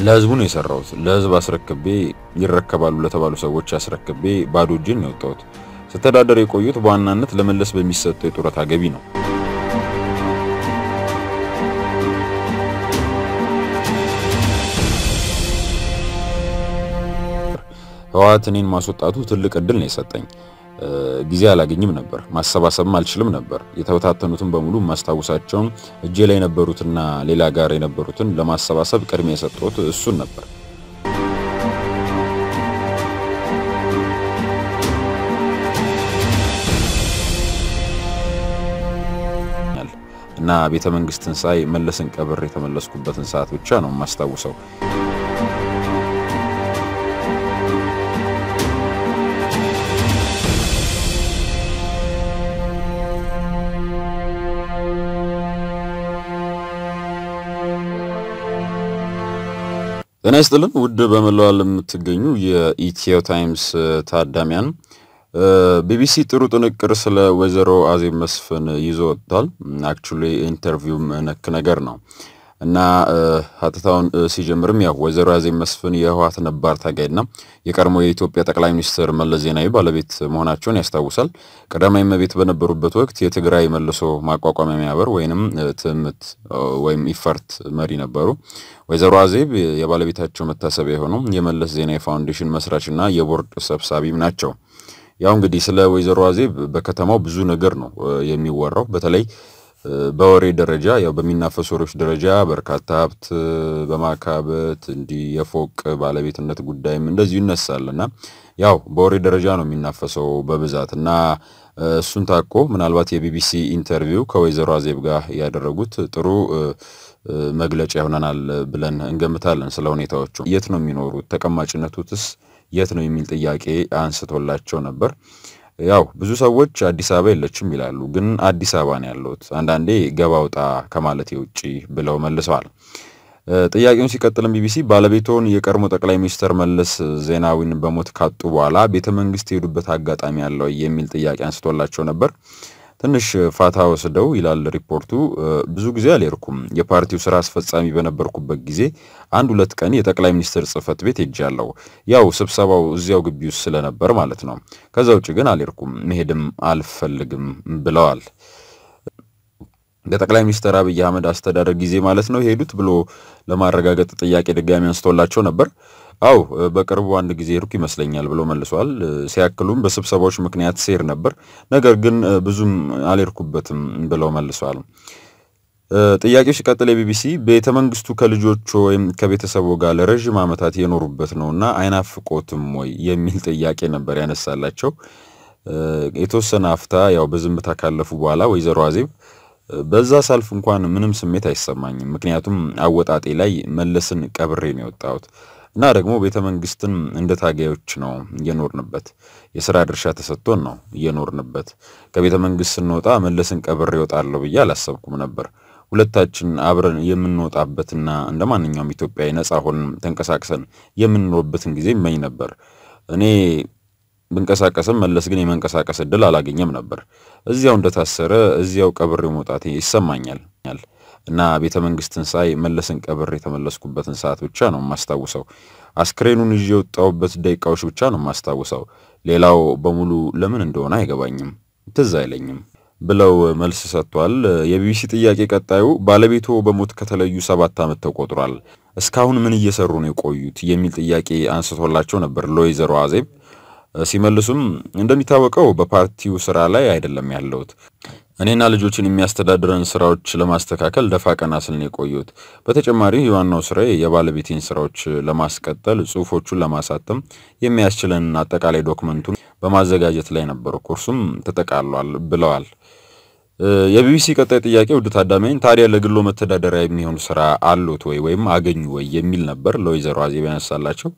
ለህዝቡ ነው የሰራሁት። ለህዝብ አስረክቤ ይረከባሉ ለተባሉ ሰዎች አስረክቤ ባዶ እጄን ነው የወጣሁት። ስተዳደር የቆዩት በዋናነት ለመለስ በሚሰጠው የጡረታ ገቢ ነው። ህወሓት እኔን ማስወጣቱ ትልቅ እድል ነው የሰጠኝ። ጊዜ አላገኝም ነበር፣ ማሰባሰብም አልችልም ነበር። የተበታተኑትን በሙሉ ማስታወሳቸውን እጄ ላይ የነበሩትና ሌላ ጋር የነበሩትን ለማሰባሰብ ቅድሚያ የሰጠሁት እሱን ነበር። እና ቤተ መንግስትን ሳይ መለስን ቀብር የተመለስኩበትን ሰዓት ብቻ ነው የማስታውሰው። ጤና ይስጥልን ውድ በመላው ዓለም የምትገኙ የኢትዮ ታይምስ ታዳሚያን፣ ቢቢሲ ጥሩ ጥንቅር ስለ ወይዘሮ አዜብ መስፍን ይዞ ወጥቷል። actually interview ም ነክ ነገር ነው እና ሀተታውን ሲጀምርም ያው ወይዘሮ አዜብ መስፍን የህወሓት ነባር ታጋይና የቀድሞ የኢትዮጵያ ጠቅላይ ሚኒስትር መለስ ዜናዊ ባለቤት መሆናቸውን ያስታውሳል። ቀዳማዊ እመቤት በነበሩበት ወቅት የትግራይ መልሶ ማቋቋሚያ ማህበር ወይንም ትእምት ወይም ኢፈርት መሪ ነበሩ። ወይዘሮ አዜብ የባለቤታቸው መታሰቢያ የሆነው የመለስ ዜናዊ ፋውንዴሽን መስራችና የቦርድ ሰብሳቢም ናቸው። ያው እንግዲህ ስለ ወይዘሮ አዜብ በከተማው ብዙ ነገር ነው የሚወራው። በተለይ በወሬ ደረጃ ያው በሚናፈሱ ወሬዎች ደረጃ በርካታ ሀብት በማካበት እንዲህ የፎቅ ባለቤትነት ጉዳይም እንደዚሁ ይነሳል እና ያው በወሬ ደረጃ ነው የሚናፈሰው በብዛት እና እሱን ታኮ ምናልባት የቢቢሲ interview ከወይዘሮ አዜብ ጋር ያደረጉት ጥሩ መግለጫ ይሆነናል ብለን እንገምታለን። ስለ ሁኔታዎቹ የት ነው የሚኖሩት፣ ተቀማጭነቱትስ የት ነው የሚል ጥያቄ አንስቶላቸው ነበር። ያው ብዙ ሰዎች አዲስ አበባ የለችም ይላሉ፣ ግን አዲስ አበባ ነው ያለሁት አንዳንዴ ገባ ውጣ ከማለት ውጪ ብለው መልሰዋል። ጥያቄውን ሲቀጥልም ቢቢሲ ባለቤቶን የቀድሞ ጠቅላይ ሚኒስትር መለስ ዜናዊን በሞት ካጡ በኋላ ቤተ መንግስት የሄዱበት አጋጣሚ አለው የሚል ጥያቄ አንስቶላቸው ነበር። ትንሽ ፋታ ወስደው ይላል ሪፖርቱ፣ ብዙ ጊዜ አልሄድኩም። የፓርቲው ስራ አስፈጻሚ በነበርኩበት ጊዜ አንድ ሁለት ቀን የጠቅላይ ሚኒስትር ጽህፈት ቤት ሄጃለሁ። ያው ስብሰባው እዚያው ግቢ ውስጥ ስለነበር ማለት ነው። ከዛ ውጭ ግን አልሄድኩም፣ መሄድም አልፈልግም ብለዋል። ለጠቅላይ ሚኒስትር አብይ አህመድ አስተዳደር ጊዜ ማለት ነው የሄዱት ብሎ ለማረጋገጥ ጥያቄ ድጋሚ አንስቶላቸው ነበር። አው በቅርቡ አንድ ጊዜ ሄድኩ ይመስለኛል ብሎ መልሷል። ሲያክሉም በስብሰባዎች ምክንያት ሴር ነበር፣ ነገር ግን ብዙም አልሄድኩበትም ብለው መልሷል። ጥያቄው ሲቀጥል የቢቢሲ ቤተ መንግስቱ ከልጆቹ ወይም ከቤተሰቡ ጋር ለረዥም ዓመታት የኖሩበት ነውና አይናፍቆትም ወይ የሚል ጥያቄ ነበር ያነሳላቸው። የተወሰነ አፍታ ያው በዝምታ ካለፉ በኋላ ወይዘሮ አዜብ በዛ ሳልፍ እንኳን ምንም ስሜት አይሰማኝም፣ ምክንያቱም አወጣጤ ላይ መለስን ቀብሬ ነው የወጣሁት እና ደግሞ ቤተ መንግስትን እንደ ታጋዮች ነው እየኖርንበት፣ የስራ ድርሻ ተሰጥቶን ነው እየኖርንበት። ከቤተ መንግስት ስንወጣ መለስን ቀብሬ እወጣለሁ ብዬ አላሰብኩም ነበር። ሁለታችን አብረን የምንወጣበትና እንደ ማንኛውም ኢትዮጵያዊ ነፃ ሆነን ተንቀሳቅሰን የምንኖርበትን ጊዜ እመኝ ነበር። እኔ ብንቀሳቀስም መለስ ግን የመንቀሳቀስ እድል አላገኘም ነበር። እዚያው እንደታሰረ እዚያው ቀብሬ መውጣቴ ይሰማኛል እና ቤተ መንግስትን ሳይ መለስን ቀብሬ የተመለስኩበትን ሰዓት ብቻ ነው የማስታውሰው። አስክሬኑን ይዤ የወጣሁበት ደቂቃዎች ብቻ ነው የማስታውሰው። ሌላው በሙሉ ለምን እንደሆነ አይገባኝም፣ ትዝ አይለኝም ብለው መልስ ሰጥቷል። የቢቢሲ ጥያቄ ቀጣዩ ባለቤቶ በሞት ከተለዩ ሰባት ዓመት ተቆጥሯል። እስካሁን ምን እየሰሩ ነው የቆዩት የሚል ጥያቄ አንስቶላቸው ነበር ለወይዘሮ አዜብ ሲመልሱም እንደሚታወቀው በፓርቲው ስራ ላይ አይደለም ያለሁት። እኔና ልጆችን የሚያስተዳድረን ስራዎች ለማስተካከል ደፋ ቀና ስል ነው የቆዩት። በተጨማሪ የዋናው ስራዬ የባለቤቴን ስራዎች ለማስቀጠል፣ ጽሁፎቹን ለማሳተም የሚያስችለን አጠቃላይ ዶክመንቱን በማዘጋጀት ላይ ነበር። ኮርሱም ተጠቃሏል ብለዋል። የቢቢሲ ቀጣይ ጥያቄ ውድ ታዳሚያን፣ ታዲያ ለግሎ መተዳደሪያ የሚሆን ስራ አሉት ወይ ወይም አገኙ ወይ የሚል ነበር ለወይዘሮ አዜብ ያነሳላቸው።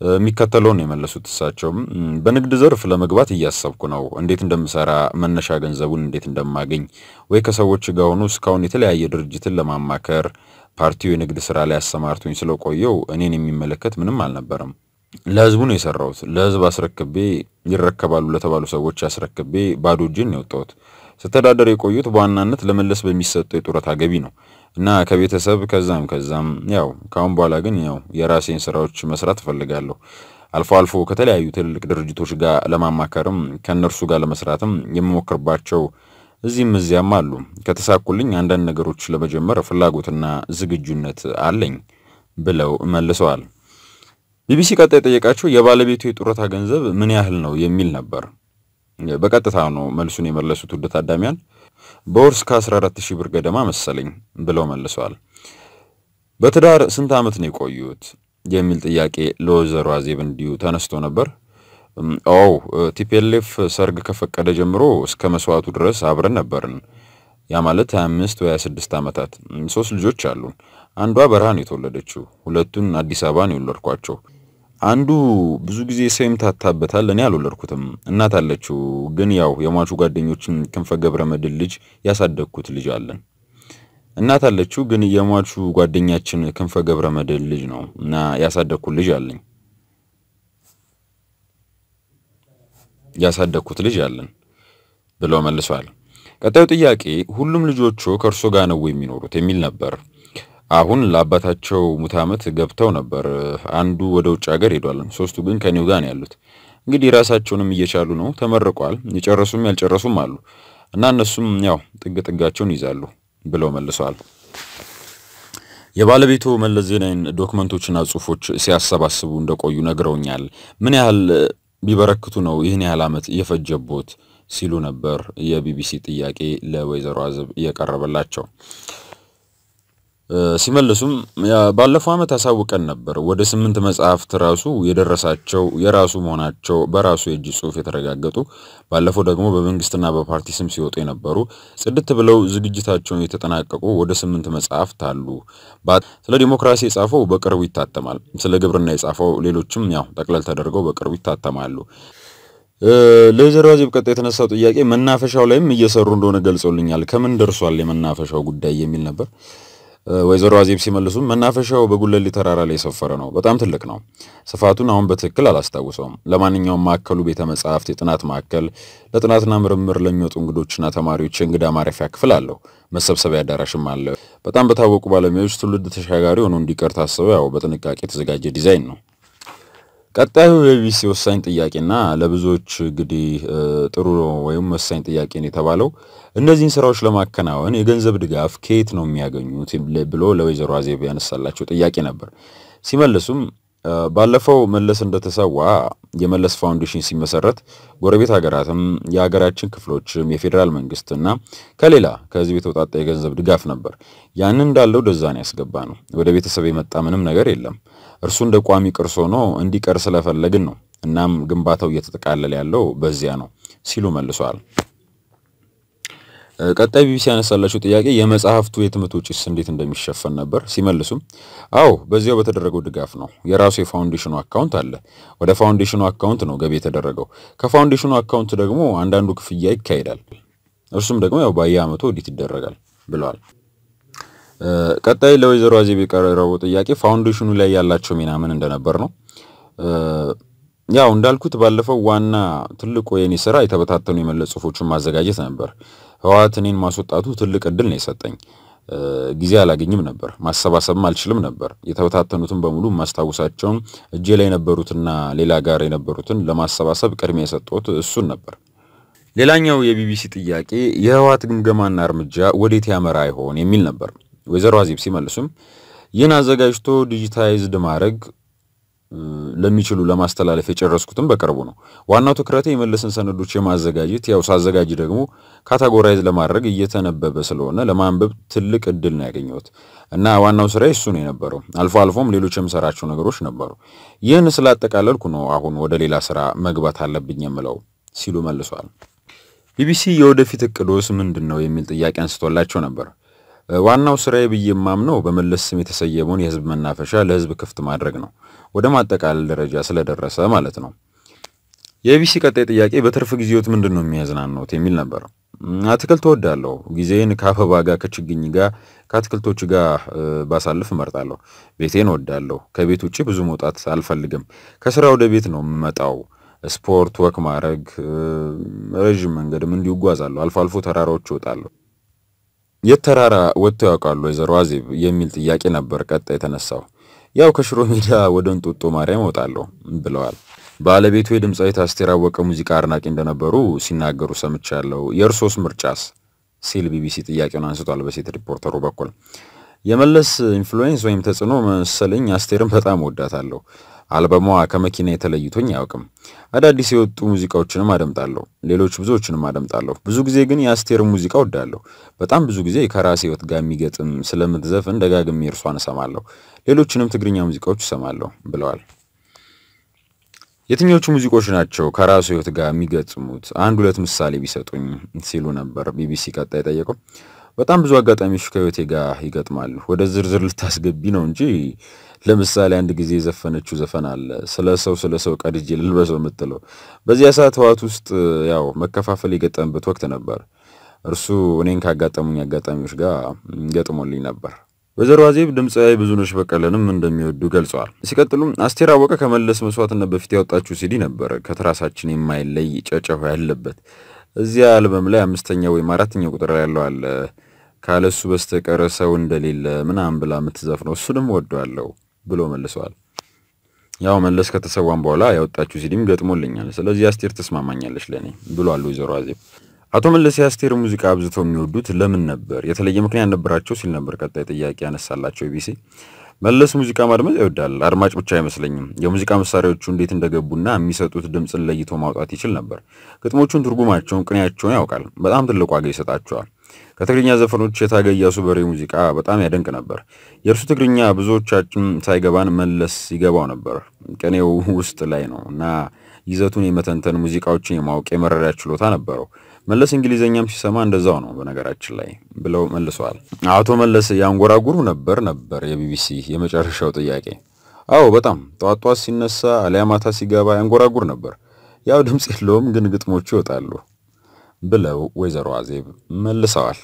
የሚከተለውን የመለሱት። እሳቸውም በንግድ ዘርፍ ለመግባት እያሰብኩ ነው። እንዴት እንደምሰራ፣ መነሻ ገንዘቡን እንዴት እንደማገኝ ወይ ከሰዎች ጋር ሆኖ እስካሁን የተለያየ ድርጅትን ለማማከር ፓርቲው የንግድ ስራ ላይ አሰማርቶኝ ስለቆየው እኔን የሚመለከት ምንም አልነበረም። ለህዝቡ ነው የሰራሁት። ለህዝብ አስረክቤ ይረከባሉ ለተባሉ ሰዎች አስረክቤ ባዶ እጄን ነው የወጣሁት። ስተዳደር የቆዩት በዋናነት ለመለስ በሚሰጠው የጡረታ ገቢ ነው። እና ከቤተሰብ ከዛም ከዛም ያው ካሁን በኋላ ግን ያው የራሴን ስራዎች መስራት እፈልጋለሁ። አልፎ አልፎ ከተለያዩ ትልልቅ ድርጅቶች ጋር ለማማከርም ከእነርሱ ጋር ለመስራትም የምሞክርባቸው እዚህም እዚያም አሉ። ከተሳኩልኝ አንዳንድ ነገሮች ለመጀመር ፍላጎትና ዝግጁነት አለኝ ብለው መልሰዋል። ቢቢሲ ቀጣይ የጠየቃቸው የባለቤቱ የጡረታ ገንዘብ ምን ያህል ነው የሚል ነበር። በቀጥታ ነው መልሱን የመለሱት ውድ ታዳሚያን። በወር እስከ 14 ሺህ ብር ገደማ መሰለኝ ብለው መልሰዋል። በትዳር ስንት ዓመት ነው የቆዩት የሚል ጥያቄ ለወይዘሮ አዜብ እንዲሁ ተነስቶ ነበር። ኦው TPLF ሰርግ ከፈቀደ ጀምሮ እስከ መስዋዕቱ ድረስ አብረን ነበርን። ያ ማለት 25 ወይ 26 ዓመታት። ሶስት ልጆች አሉን። አንዷ በረሃ ነው የተወለደችው። ሁለቱን አዲስ አበባ ነው የወለድኳቸው። አንዱ ብዙ ጊዜ ሰው ይምታታበታል። እኔ አልወለድኩትም። እናት አለችው። ግን ያው የሟቹ ጓደኞችን ክንፈ ገብረ መድኅን ልጅ ያሳደግኩት ልጅ አለን። እናት አለችው። ግን የሟቹ ጓደኛችን ክንፈ ገብረ መድኅን ልጅ ነው እና ያሳደግኩት ልጅ አለኝ ያሳደግኩት ልጅ አለን ብለው መልሷል። ቀጣዩ ጥያቄ ሁሉም ልጆቹ ከእርሶ ጋር ነው የሚኖሩት የሚል ነበር። አሁን ለአባታቸው ሙት ዓመት ገብተው ነበር። አንዱ ወደ ውጭ ሀገር ሄዷል። ሶስቱ ግን ከኔው ጋር ነው ያሉት። እንግዲህ ራሳቸውንም እየቻሉ ነው። ተመርቋል። የጨረሱም ያልጨረሱም አሉ እና እነሱም ያው ጥግ ጥጋቸውን ይዛሉ ብለው መልሰዋል። የባለቤቱ መለስ ዜናዊን ዶክመንቶችና ጽሁፎች ሲያሰባስቡ እንደቆዩ ነግረውኛል። ምን ያህል ቢበረክቱ ነው ይህን ያህል ዓመት እየፈጀቦት ሲሉ ነበር የቢቢሲ ጥያቄ ለወይዘሮ አዜብ እየቀረበላቸው። ሲመልሱም ባለፈው ዓመት አሳውቀን ነበር። ወደ ስምንት መጽሐፍት ራሱ የደረሳቸው የራሱ መሆናቸው በራሱ የእጅ ጽሁፍ የተረጋገጡ ባለፈው ደግሞ በመንግስትና በፓርቲ ስም ሲወጡ የነበሩ ጽድት ብለው ዝግጅታቸውን የተጠናቀቁ ወደ ስምንት መጽሐፍት አሉ። ስለ ዲሞክራሲ የጻፈው በቅርቡ ይታተማል። ስለ ግብርና የጻፈው ሌሎችም ያው ጠቅለል ተደርገው በቅርቡ ይታተማሉ። ለወይዘሮ አዜብ ቀጣይ የተነሳው ጥያቄ መናፈሻው ላይም እየሰሩ እንደሆነ ገልጾልኛል። ከምን ደርሷል የመናፈሻው ጉዳይ የሚል ነበር። ወይዘሮ አዜብ ሲመልሱም መናፈሻው በጉለሌ ተራራ ላይ የሰፈረ ነው። በጣም ትልቅ ነው። ስፋቱን አሁን በትክክል አላስታውሰውም። ለማንኛውም ማዕከሉ ቤተ መጻሕፍት፣ የጥናት ማዕከል፣ ለጥናትና ምርምር ለሚወጡ እንግዶችና ተማሪዎች የእንግዳ ማረፊያ ክፍል አለው። መሰብሰቢያ አዳራሽም አለ። በጣም በታወቁ ባለሙያዎች ትውልድ ተሻጋሪ ሆኖ እንዲቀር ታስበው ያው በጥንቃቄ የተዘጋጀ ዲዛይን ነው። ቀጣዩ የቢቢሲ ወሳኝ ጥያቄና ለብዙዎች እንግዲህ ጥሩ ወይም ወሳኝ ጥያቄ ነው የተባለው እነዚህን ስራዎች ለማከናወን የገንዘብ ድጋፍ ከየት ነው የሚያገኙት ብሎ ለወይዘሮ አዜብ ያነሳላቸው ጥያቄ ነበር። ሲመልሱም ባለፈው መለስ እንደተሰዋ የመለስ ፋውንዴሽን ሲመሰረት ጎረቤት ሀገራትም የሀገራችን ክፍሎችም የፌዴራል መንግስትና ከሌላ ከህዝብ የተውጣጣ የገንዘብ ድጋፍ ነበር። ያንን እንዳለው ደዛን ያስገባ ነው። ወደ ቤተሰብ የመጣ ምንም ነገር የለም። እርሱ እንደ ቋሚ ቅርስ ሆኖ እንዲቀር ስለፈለግን ነው። እናም ግንባታው እየተጠቃለለ ያለው በዚያ ነው ሲሉ መልሷል። ቀጣይ ቢቢሲ ያነሳላቸው ጥያቄ የመጽሐፍቱ የትምህርት ወጪስ እንዴት እንደሚሸፈን ነበር። ሲመልሱም አዎ በዚያው በተደረገው ድጋፍ ነው። የራሱ የፋውንዴሽኑ account አለ። ወደ ፋውንዴሽኑ account ነው ገቢ የተደረገው። ከፋውንዴሽኑ account ደግሞ አንዳንዱ ክፍያ ይካሄዳል። እርሱም ደግሞ ያው በየዓመቱ ኦዲት ይደረጋል ብለዋል። ቀጣይ ለወይዘሮ አዜብ የቀረበው ጥያቄ ፋውንዴሽኑ ላይ ያላቸው ሚና ምን እንደነበር ነው። ያው እንዳልኩት ባለፈው ዋና ትልቁ የኔ ስራ የተበታተኑ የመለስ ጽሁፎችን ማዘጋጀት ነበር። ህወሓት እኔን ማስወጣቱ ትልቅ እድል ነው የሰጠኝ። ጊዜ አላገኝም ነበር፣ ማሰባሰብም አልችልም ነበር። የተበታተኑትን በሙሉ ማስታወሳቸውን እጄ ላይ የነበሩትና ሌላ ጋር የነበሩትን ለማሰባሰብ ቅድሚያ የሰጠሁት እሱን ነበር። ሌላኛው የቢቢሲ ጥያቄ የህወሓት ግምገማና እርምጃ ወዴት ያመራ ይሆን የሚል ነበር። ወይዘሮ አዜብ ሲመልሱም ይህን አዘጋጅቶ digitized ማድረግ ለሚችሉ ለማስተላለፍ የጨረስኩትም በቅርቡ ነው። ዋናው ትኩረቴ የመለስን ሰነዶች የማዘጋጀት ያው ሳዘጋጅ ደግሞ categorize ለማድረግ እየተነበበ ስለሆነ ለማንበብ ትልቅ እድል ነው ያገኘሁት እና ዋናው ስራ እሱ ነው የነበረው። አልፎ አልፎም ሌሎች የምሰራቸው ነገሮች ነበሩ። ይህን ስላጠቃለልኩ ነው አሁን ወደ ሌላ ስራ መግባት አለብኝ የምለው ሲሉ መልሷል። ቢቢሲ የወደፊት እቅዶስ ምንድን ነው የሚል ጥያቄ አንስቶላቸው ነበር። ዋናው ስራዬ ብዬ የማምነው በመለስ ስም የተሰየመውን የህዝብ መናፈሻ ለህዝብ ክፍት ማድረግ ነው። ወደ ማጠቃለል ደረጃ ስለደረሰ ማለት ነው። የቢቢሲ ቀጣይ ጥያቄ በትርፍ ጊዜዎት ምንድን ነው የሚያዝናናዎት የሚል ነበር። አትክልት እወዳለሁ። ጊዜን ከአበባ ጋር ከችግኝ ጋር ከአትክልቶች ጋር ባሳልፍ እመርጣለሁ። ቤቴን እወዳለሁ። ከቤት ውጭ ብዙ መውጣት አልፈልግም። ከስራ ወደ ቤት ነው የምመጣው። ስፖርት፣ walk ማድረግ፣ ረዥም መንገድም እንዲሁ አልፎ አልፎ ተራራዎች እወጣለሁ። የት ተራራ ወጥተው ያውቃሉ ወይዘሮ አዜብ የሚል ጥያቄ ነበር ቀጣይ የተነሳው። ያው ከሽሮ ሜዳ ወደ እንጦጦ ማርያም እወጣለሁ ብለዋል። ባለቤቱ የድምፃዊት አስቴር አወቀ ሙዚቃ አድናቂ እንደነበሩ ሲናገሩ ሰምቻለሁ። የእርሶስ ምርጫስ ሲል ቢቢሲ ጥያቄውን አንስቷል። በሴት ሪፖርተሩ በኩል የመለስ influence ወይም ተጽዕኖ መሰለኝ አስቴርን በጣም ወዳታለሁ። አልበሟ ከመኪና የተለይቶኝ አያውቅም። አዳዲስ የወጡ ሙዚቃዎችንም አደምጣለሁ፣ ሌሎች ብዙዎችንም አደምጣለሁ። ብዙ ጊዜ ግን የአስቴርን ሙዚቃ ወዳለሁ። በጣም ብዙ ጊዜ ከራሴ ሕይወት ጋር የሚገጥም ስለምትዘፍን ደጋግሜ እርሷን እሰማለሁ። ሌሎችንም ትግርኛ ሙዚቃዎች እሰማለሁ ብለዋል። የትኞቹ ሙዚቆች ናቸው ከራሱ ሕይወት ጋር የሚገጥሙት? አንድ ሁለት ምሳሌ ቢሰጡኝ ሲሉ ነበር ቢቢሲ ቀጣይ ጠየቀው። በጣም ብዙ አጋጣሚዎች ከህይወቴ ጋር ይገጥማሉ። ወደ ዝርዝር ልታስገቢ ነው እንጂ ለምሳሌ አንድ ጊዜ የዘፈነችው ዘፈን አለ ስለ ሰው ስለ ሰው ቀድጄ ልልበሰው የምትለው በዚያ ሰዓት ህዋት ውስጥ ያው መከፋፈል የገጠምበት ወቅት ነበር። እርሱ እኔን ካጋጠሙኝ አጋጣሚዎች ጋር ገጥሞልኝ ነበር። ወይዘሮ አዜብ ድምፃዊ ብዙነሽ በቀለንም እንደሚወዱ ገልጸዋል። ሲቀጥሉም አስቴር አወቀ ከመለስ መስዋዕትነት በፊት ያወጣችው ሲዲ ነበር ከትራሳችን የማይለይ ጨጨሆ ያለበት እዚያ አልበም ላይ አምስተኛ ወይም አራተኛ ቁጥር ያለው አለ ካለሱ በስተቀረ ሰው እንደሌለ ምናምን ብላ የምትዘፍነው እሱንም ወደዋለሁ ብሎ መልሰዋል። ያው መለስ ከተሰዋም በኋላ ያወጣችው ሲዲም ገጥሞልኛል። ስለዚህ አስቴር ትስማማኛለች ለእኔ ብሏል ወይዘሮ አዜብ። አቶ መለስ የአስቴር ሙዚቃ አብዝተው የሚወዱት ለምን ነበር? የተለየ ምክንያት ነበራቸው ሲል ነበር ቀጣይ ጥያቄ ያነሳላቸው ቢቢሲ። መለስ ሙዚቃ ማድመጥ ይወዳል። አድማጭ ብቻ አይመስለኝም። የሙዚቃ መሳሪያዎቹ እንዴት እንደገቡና የሚሰጡት ድምፅን ለይቶ ማውጣት ይችል ነበር። ግጥሞቹን፣ ትርጉማቸውን፣ ቅኔያቸውን ያውቃል። በጣም ትልቅ ዋጋ ይሰጣቸዋል። ከትግርኛ ዘፈኖች የታገ ኢያሱ በሬ ሙዚቃ በጣም ያደንቅ ነበር። የእርሱ ትግርኛ ብዙዎቻችን ሳይገባን መለስ ይገባው ነበር። ቅኔው ውስጥ ላይ ነው እና ይዘቱን የመተንተን ሙዚቃዎችን የማወቅ የመረዳት ችሎታ ነበረው። መለስ እንግሊዘኛም ሲሰማ እንደዛው ነው በነገራችን ላይ ብለው መልሰዋል። አቶ መለስ ያንጎራጉሩ ነበር ነበር የቢቢሲ የመጨረሻው ጥያቄ። አዎ በጣም ጠዋት ጠዋት ሲነሳ አሊያ ማታ ሲገባ ያንጎራጉር ነበር። ያው ድምፅ የለውም ግን ግጥሞቹ ይወጣሉ ብለው ወይዘሮ አዜብ መልሰዋል።